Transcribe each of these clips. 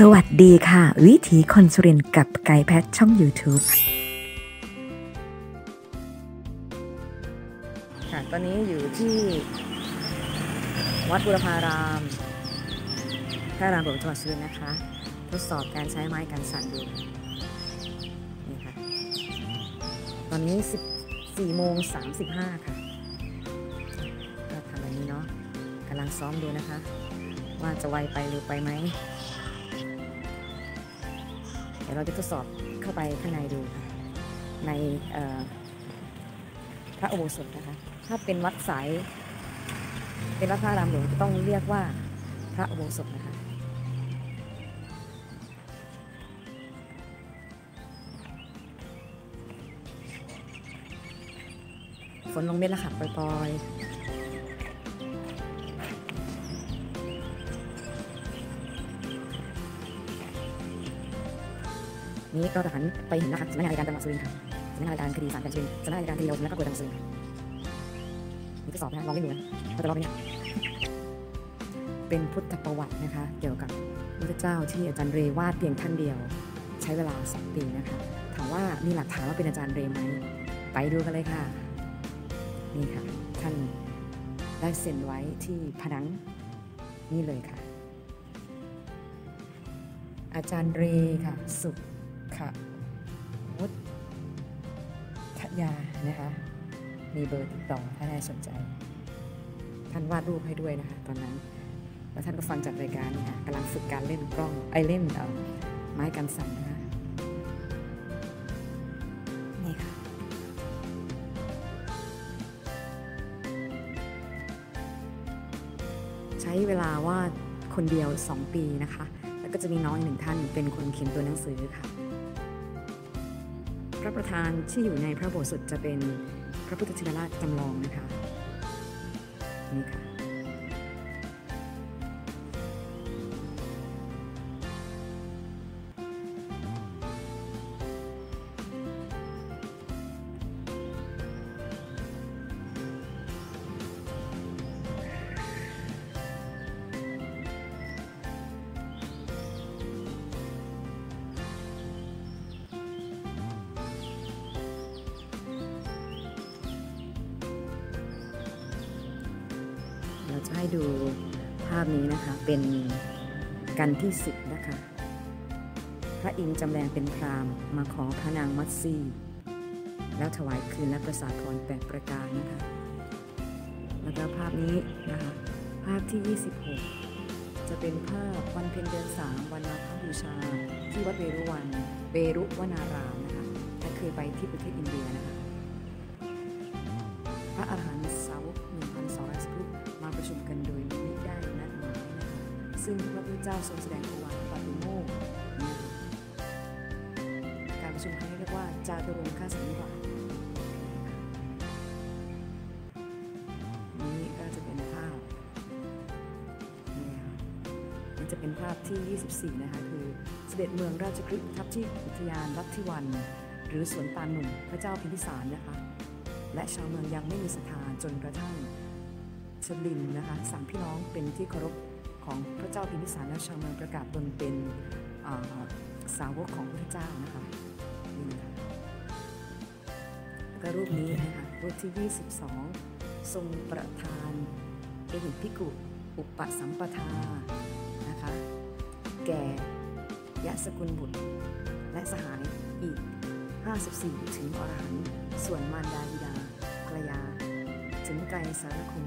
สวัสดีค่ะ วิถีคนสุรินกับไกด์แพทช่อง YouTube ค่ะตอนนี้อยู่ที่วัดบุรพารามพระรามหลวงจังหวัดสุรินทร์นะคะ ทดสอบการใช้ไม้กันสั่นดูนี่ค่ะ ตอนนี้ 14โมง35 ค่ะก็ทำแบบนี้เนาะกำลังซ้อมดูนะคะ ว่าจะไวไปหรือไปไหม ยวเราจะทดสอบเข้าไปข้างในดู ในพระอุโบสถนะคะ ถ้าเป็นวัดสาย เป็นวัดพระรามหลวงจะต้องเรียกว่าพระอุโบสถนะคะฝนลงเม็ดแล้วค่ะปล่อยๆ นี้ก็จะหันไปเห็นนะคะสำนักงานอัยการจังหวัดสุรินทร์ค่ะสำนักงานอัยการคดีศาลแผ่นดินสำนักงานอัยการคดีเยาวชนและครอบครัวจังหวัดสุรินทร์นี่ทดสอบนะลองเล่นดูนะเราจะลองไหมเนี่ยเป็นพุทธประวัตินะคะ เกี่ยวกับพระเจ้าที่อาจารย์เรวาดเพียงท่านเดียว ใช้เวลาสองปีนะคะถามว่ามีหลักฐานว่าเป็นอาจารย์เรไหมไปดูกันเลยค่ะนี่ค่ะ ท่านได้เซ็นไว้ที่ผนังนี่เลยค่ะ อาจารย์เรค่ะสุข วุฒยานะคะ มีเบอร์ติดต่อถ้าได้สนใจ ท่านวาดรูปให้ด้วยนะคะ ตอนนั้น แล้วท่านก็ฟังจากรายการนี่ค่ะกำลังฝึกการเล่นกล้องไอเล่นเออไม้กันสั่นนะคะนี่ค่ะใช้เวลาวาดคนเดียว 2 ปีนะคะ แล้วก็จะมีน้องอีกหนึ่งท่านเป็นคนเขียนตัวหนังสือค่ะ ประธานที่อยู่ในพระโบสถ์จะเป็นพระพุทธชินราชจำลองนะคะนี่ค่ะ ดูภาพนี้นะคะเป็นกันที่สิบนะคะ พระอินทร์จำแรงเป็นพรามมาขอพระนางมัตซีแล้วถวายคืนและประสาทพรแปดประการนะคะ แล้วก็ภาพนี้นะคะ ภาพที่ 26 จะเป็นภาพวันเพ็ญเดือนสามวันมาฆบูชา ที่วัดเวรุวันเวรุวนารามนะคะถ้าเคยไปที่ประเทศอินเดียนะคะ พระอาหารหันต์ เจ้าทรงแสดงโอวาทปาติโมกการประชุมครั้งนี้เรียกว่าจาตุรงคสันนิบาตนี่ก็จะเป็นภาพนี่ค่ะนี่จะเป็นภาพที่ 24 นะคะ คือเสด็จเมืองราชคฤห์ทับที่อุทยานรัตทิวัน หรือสวนตาลหนุ่มพระเจ้าพิมพิสารนะคะ และชาวเมืองยังไม่มีศรัทธาจนกระทั่งชลินนะคะสามพี่น้องเป็นที่เคารพ ของพระเจ้าพิมพิสารและชาวเมืองประกาศตนเป็นาสาวกของพระเจ้านะคะนี่นะคะแล้วก็รูปนี้นะคะรูปที่ 22 ทรงประทานเอหิพิกุอุปสัมปทานะคะแก่ยะสกุลบุตร และสหายอีก 54 ถึงอรหันต์ส่วนมารดาบิดาภรรยา ถึงไกลสารคม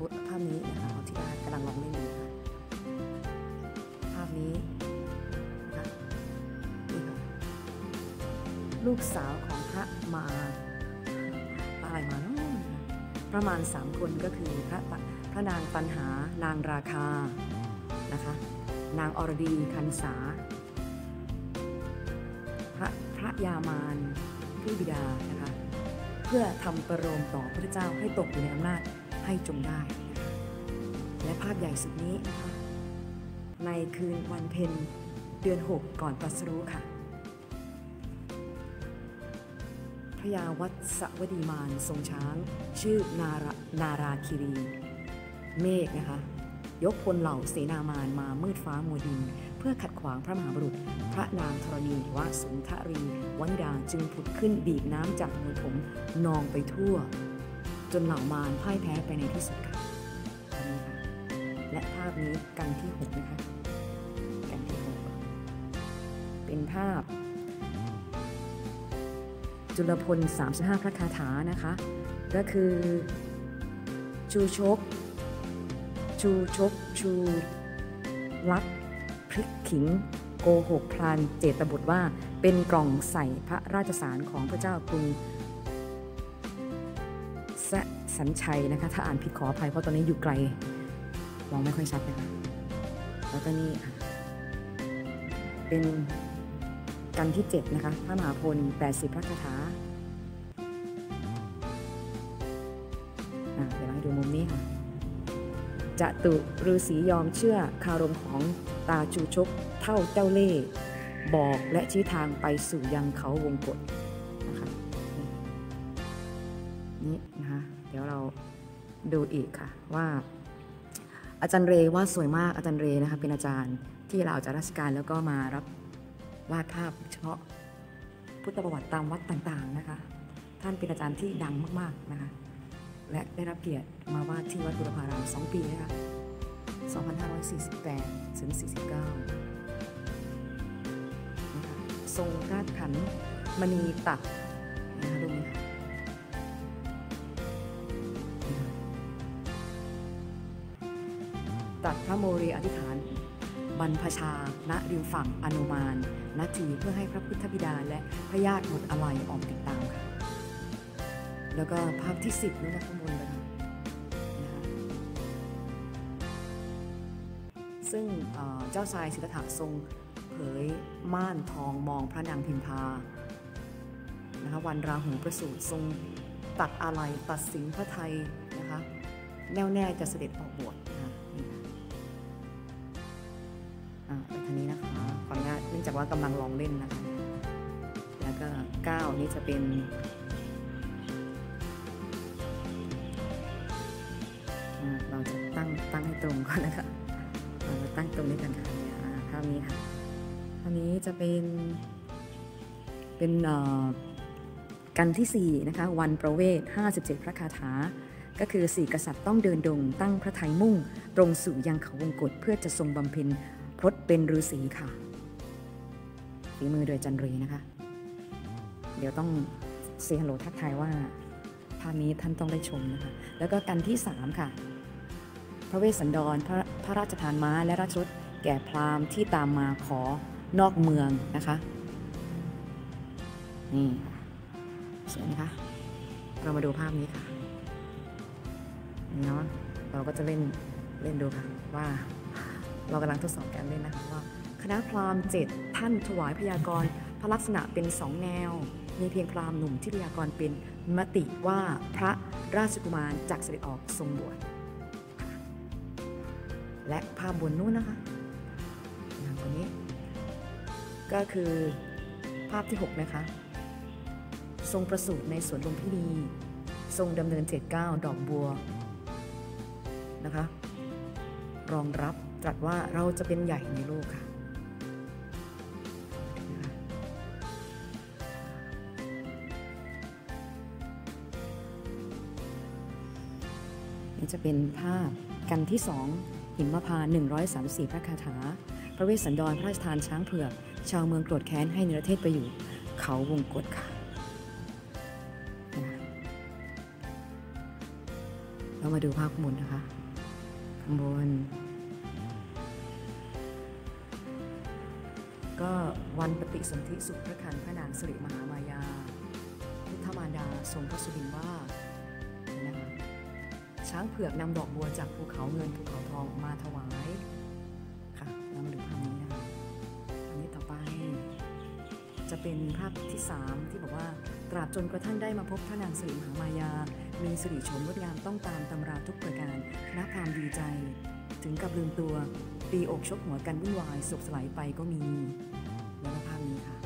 บทภาพนี้นะคะเอาที่ได้กำลังลองเล่นอยู่ค่ะภาพนี้นะคะนี่ค่ะลูกสาวของพระมาอะไรมาเนาะประมาณ 3 คนก็คือพระปะพระนางปัญหานางราคานะคะ นางอรดีคันษาพระพระยามานผู้บิดานะคะ เพื่อทำประโลมต่อพระเจ้าให้ตกอยู่ในอำนาจ ให้จงได้ และภาพใหญ่สุดนี้นะคะในคืนวันเพ็ญเดือน 6 ก่อนตรัสรู้ค่ะ พระยาวัดสวดีมานทรงช้าง ชื่อนารานาราคิรี เมฆนะคะ ยกพลเหล่าเสนามานมามืดฟ้ามัวดิน เพื่อขัดขวางพระมหาบุรุษ พระนางธรณีวสุนทรี วันดาจึงผุดขึ้นบีบน้ำจากมือผมนองไปทั่ว จนเหล่ามารพ่ายแพ้ไปในที่สุดค่ะนี้ค่ะและภาพนี้กันที่หกนะคะกันที่หกเป็นภาพ จุลพล 35 พระคาถานะคะ ก็คือชูชก ชูชก ชูลักพริกขิงโกหกพลานเจตบุตรว่าเป็นกล่องใส่พระราชสารของพระเจ้ากรุง สะสันชัยนะคะ ถ้าอ่านผิดขออภัยเพราะตอนนี้อยู่ไกล มองไม่ค่อยชัดนะคะ แล้วก็นี่เป็นกันที่ 7 นะคะ พระมหาพล 80 พระคาถาเดี๋ยวเราดูมุมนี้ค่ะจะตุฤาษียอมเชื่อคารมของตาจูชกเท่าเจ้าเล่ห์บอกและชี้ทางไปสู่ยังเขาวงกฏ นี่นะคะเดี๋ยวเราดูอีกค่ะว่าอาจารย์เรว่าดสวยมากอาจารย์เรนะคะเป็นอาจารย์ที่เราจากราชการแล้วก็มารับวาดภาพเฉพาะพุทธประวัติตามวัดต่างๆนะคะ ท่านเป็นอาจารย์ที่ดังมากๆนะคะและได้รับเกียรติมาวาดที่วัดบุรพาราม2ปีนะคะ2548ถึง49นะคะทรงราชขันมณีตัก ตัดพระโมรีอธิษฐาน บรรพชา ณ ริมฝั่งอนุมานนาทีเพื่อให้พระพุทธบิดาและพระญาติหมดอะไรออกติดตามค่ะ แล้วก็ภาพที่ 10นู้นนะข้างบนเลยค่ะนะคะซึ่งเอ่อเจ้าชายสิทธัตถะทรงเผยม่านทองมองพระนางพิมพานะคะวันราหูประสูติทรงตัดอะไรตัดสินพระไทยนะคะแน่วแน่จะเสด็จออกบวช จากว่ากำลังลองเล่นนะคะแล้วก็9นี้จะเป็นเราจะตั้งตั้งให้ตรงก่อนนะคะเรามาตั้งตรงนี้กันค่ะเนี่ยภาพนี้ค่ะภาพนี้จะเป็นเป็นกันที่ 4 นะคะ วันประเวท 57 พระคาถา ก็คือสี่กษัตริย์ต้องเดินดง ตั้งพระไทยมุ่ง ตรงสู่ยังเขาวงกฏเพื่อจะทรงบำเพ็ญพรตเป็นฤาษีค่ะ ฝีมือโดยจันรีนะคะ เดี๋ยวต้องเซฮัลโหลทักทายว่าภาพนี้ท่านต้องได้ชมนะคะ แล้วก็กันที่ 3 ค่ะ พระเวสสันดรพระพระราชทานม้าและราชรถแก่พราหมณ์ที่ตามมาขอนอกเมืองนะคะ นี่สวยไหมคะ เรามาดูภาพนี้ค่ะเนาะเราก็จะเล่นเล่นดูค่ะว่าเรากำลังทดสอบการเล่นนะคะว่า ณะพราหมณ์เจ็ดท่านถวายพยากรณ์พระลักษณะเป็นสองแนว มีเพียงพราหมณ์หนุ่มที่พยากรณ์เป็นมติว่าพระราชกุมารจักเสด็จออกทรงบวชและภาพบนนู้นนะคะอย่างตัวนี้ ก็คือภาพที่ 6 นะคะ ทรงประสูติในสวนลุมพินี ทรงดำเนินเจ็ดเก้าดอกบัวนะคะ รองรับตรัสว่าเราจะเป็นใหญ่ในโลกค่ะ นี่จะเป็นภาพกันที่สองหิมพานต์134 พระคาถา พระเวสสันดรพระราชทานช้างเผือก ชาวเมืองโกรธแค้นให้เนรเทศไปอยู่ เขาวงกฏค่ะ เรามาดูภาพข้างบนนะคะข้างบน ก็วันปฏิสนธิสุขพระคันพระนางสิริมหามายา พุทธมารดาทรงพระสุบินว่า ช้างเผือกนำดอกบัวจากภูเขาเงินภูเขาทองมาถวายค่ะเรามาดูภาพนี้นะคะภาพนี้ต่อไป จะเป็นภาพที่ 3 ที่บอกว่าตราบจนกระทั่งได้มาพบพระนางสิริมหามายา มีสิริโฉมงดงามต้องตามตำราทุกประการคณะพามดีใจ ถึงกับลืมตัวตีอกชกหัวกันวุ่นวายสุขสลายไปก็มีแล้วภาพนี้ค่ะ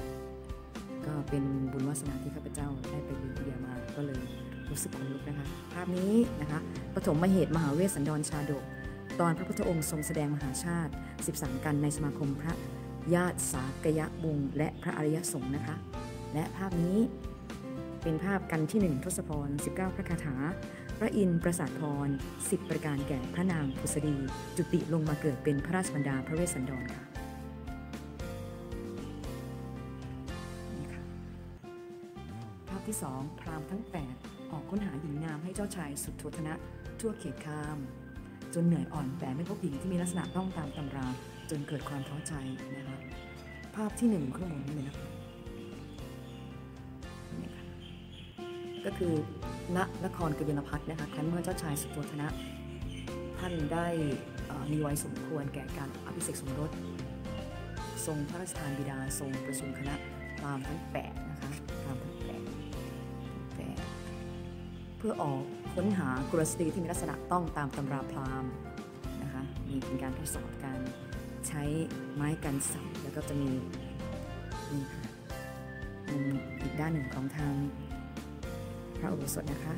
ก็เป็นบุญวาสนาที่ข้าพเจ้าได้ไปดูอินเดียมาก็เลย รู้สึกขนลุกนะคะ ภาพนี้นะคะปฐมมเหตุมหาเวสสันดรชาดก ตอนพระพุทธองค์ทรงแสดงมหาชาติ 13 กันในสมาคมพระญาติสากยะวงและพระอริยสงฆ์นะคะ และภาพนี้เป็นภาพกันที่ 1 ทศพร 19 พระคาถา พระอินทร์ประสาทพร 10 ประการแก่พระนางพุษดี จุติลงมาเกิดเป็นพระราชบรรดาพระเวสสันดรค่ะภาพที่ 2 พราหมณ์ทั้ง 8 ออกค้นหาหญิงงามให้เจ้าชายสุดโทธนะ ทั่วเขตคาม จนเหนื่อยอ่อนแต่ไม่พบหญิงที่มีลักษณะต้องตามตำราจนเกิดความท้อใจนะคะภาพที่หนึ่งข้างบนนี่เลยนะคะก็คือณนครกบิลพัทนะคะครั้นเมื่อเจ้าชายสุโธธนะ ท่านได้มีวัยสมควรแก่การอภิเษกสมรส ทรงพระราชทานบิดาทรงประชุมคณะพราหมณ์ทั้งแปด เพื่อออกค้นหากุลสตรีที่มีลักษณะต้องตามตำราพราหมณ์นะคะมีเป็นการทดสอบการใช้ไม้กันสับแล้วก็จะมีนี่ค่ะมุมอีกด้านหนึ่งของทางพระอุโบสถนะคะ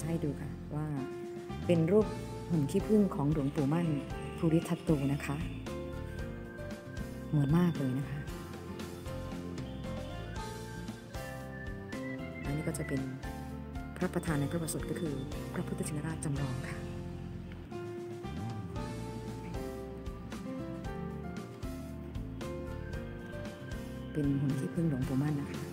จะให้ดูค่ะว่าเป็นรูปหุ่นขี้ผึ้งของหลวงปู่มั่นภูริทัตตูนะคะ เหมือนมากเลยนะคะ อันนี้ก็จะเป็น พระประธานในพระอุโบสถก็คือ พระพุทธชินราชจำลองค่ะเป็นหุ่นที่พึ่งหลวงปู่มั่นนะคะ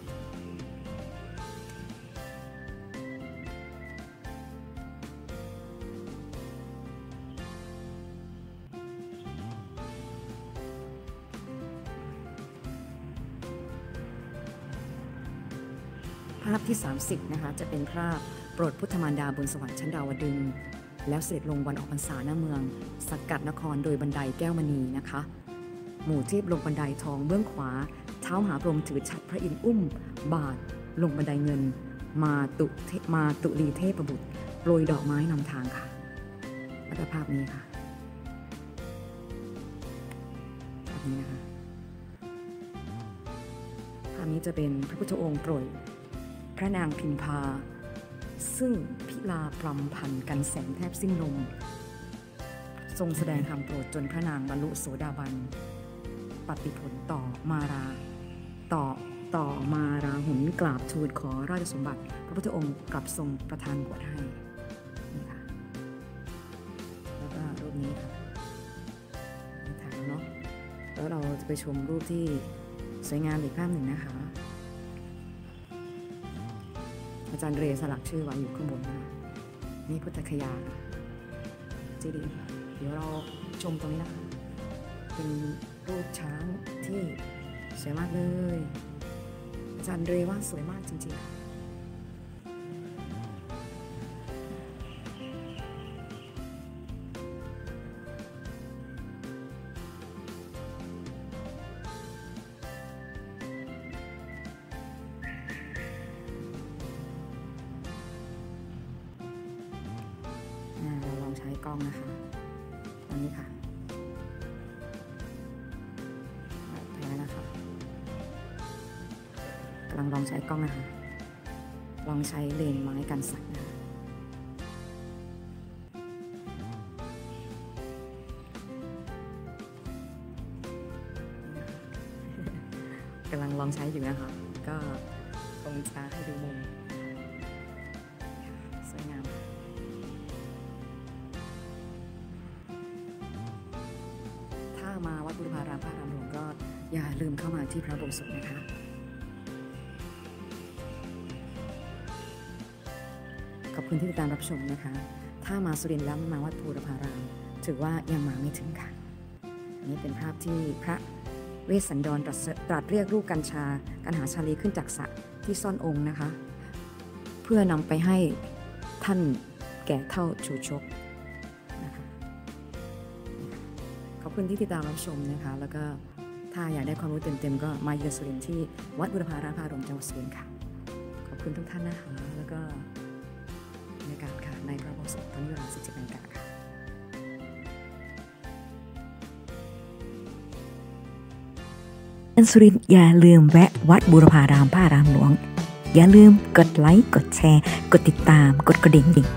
าพที่ 30 นะคะ จะเป็นภาพโปรดพุทธมารดาบนสวรรค์ชั้นดาวดึง แล้วเสด็จลงวันออกพรรษาหน้าเมืองสกกัดนครโดยบันไดแก้วมณีนะคะ หมู่เทพลงบันไดทองเบื้องขวา เท้าหาพรหมถือฉัดพระอินทร์อุ้ม บาทลงบันไดเงิน มาตุมาตุลีเทพบุตรโปรยดอกไม้นำทางค่ะแล้วก็ภาพนี้ค่ะภาพนี้นะคะภาพนี้จะเป็นพระพุทธองค์โปรย พระนางพิมพา ซึ่งพิลาพรำพันกันแสงแทบสิ้นลมทรงแสดงธรรมโปรดจนพระนางบรรลุโสดาบัน ปฏิผลต่อมารา ต่อต่อมาราหุนกราบทูลขอราชสมบัติ พระพุทธองค์กลับทรงประทานบวชให้นี่ค่ะแล้วก็รูปนี้ค่ะนี่ถ่ายแล้วเนาะแล้วเราจะไปชมรูปที่สวยงามอีกภาพหนึ่งนะคะ อาจารย์เรสลักชื่อไว้อยู่ข้างบนนะนี่พุทธคยาเจดีย์เดี๋ยวเราชมตรงนี้นะคะเป็นรูปช้างที่สวยมากเลย อาจารย์เรว่าสวยมากจริงๆ ลังลองใช้กล้องนะคะ ลองใช้เลนไม้กันสั่นนะคะกำลังลองใช้อยู่นะคะ ก็คงจะให้ดูมุมสวยงามถ้ามาวัดบุรพารามพระรามหลวงก็อย่าลืมเข้ามาที่พระโบสถ์นะคะ คุณที่ติดตามรับชมนะคะ ถ้ามาสุรินทร์แล้วไม่มาวัดบูรพารามถือว่ายังมาไม่ถึงค่ะ อันนี้เป็นภาพที่พระเวสสันดรตรัสเรียกลูกกัญชากันหาชาลีขึ้นจากสระที่ซ่อนองค์นะคะ เพื่อนำไปให้ท่านแก่เท่าชูชกนะคะขอบคุณที่ติดตามรับชมนะคะ แล้วก็ถ้าอยากได้ความรู้เต็มๆ ก็มาเยือนสุรินทร์ที่วัดบุรพารามพารมจังหวัดสุรินทร์ค่ะ ขอบคุณทุกท่านนะคะ แล้วก็ ในพระโบสถ์ตอนนี้เวลา17นาฬิกาค่ะอันสุรินอย่าลืมแวะวัดบูรพารามพระรามหลวง อย่าลืมกดไลค์ กดแชร์ กดติดตาม กดกระดิ่ง